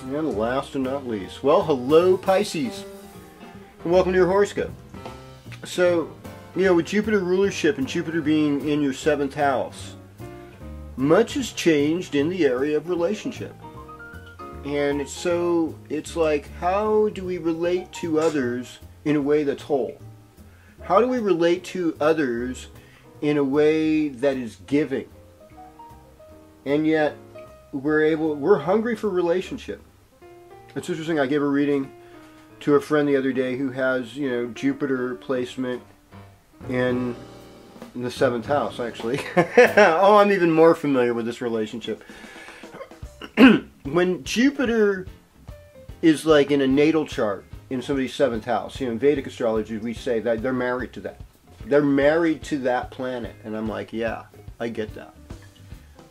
And last and not least, well, hello Pisces, and welcome to your horoscope. So, you know, with Jupiter rulership and Jupiter being in your seventh house, much has changed in the area of relationship. And it's so, it's like, how do we relate to others in a way that's whole? How do we relate to others in a way that is giving? And yet, we're able, we're hungry for relationship. It's interesting, I gave a reading to a friend the other day who has, you know, Jupiter placement in, in the seventh house, actually. oh, I'm even more familiar with this relationship. when Jupiter is like in a natal chart in somebody's seventh house, you know, in Vedic astrology, we say that they're married to that. They're married to that planet. And I'm like, yeah, I get that.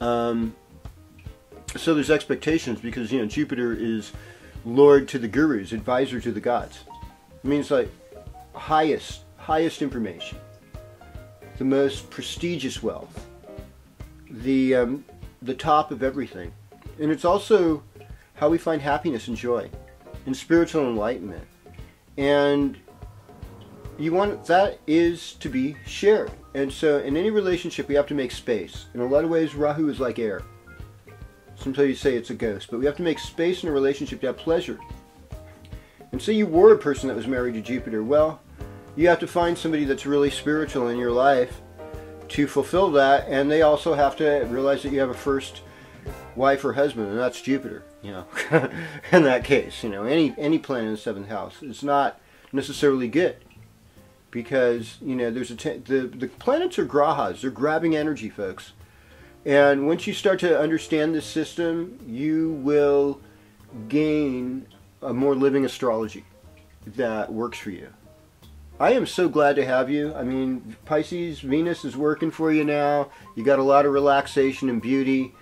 Um, so there's expectations because, you know, Jupiter is lord to the gurus, advisor to the gods. It means like highest, highest information, the most prestigious wealth, the, um, the top of everything. And it's also how we find happiness and joy and spiritual enlightenment. And you want that is to be shared. And so in any relationship we have to make space. In a lot of ways Rahu is like air. Sometimes you say it's a ghost, but we have to make space in a relationship to have pleasure. And say you were a person that was married to Jupiter. Well, you have to find somebody that's really spiritual in your life to fulfill that, and they also have to realize that you have a first wife or husband, and that's Jupiter. You know, in that case, you know, any any planet in the seventh house is not necessarily good because you know there's a the the planets are grahas. They're grabbing energy, folks. And once you start to understand this system, you will gain a more living astrology that works for you. I am so glad to have you. I mean, Pisces, Venus is working for you now. You got a lot of relaxation and beauty.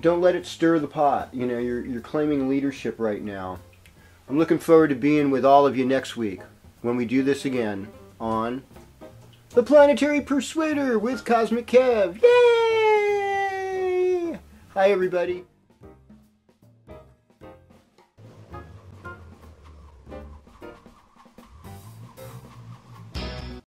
Don't let it stir the pot. You know, you're, you're claiming leadership right now. I'm looking forward to being with all of you next week when we do this again on The Planetary Persuader with Kozmic Kev. Yay! Hi, everybody.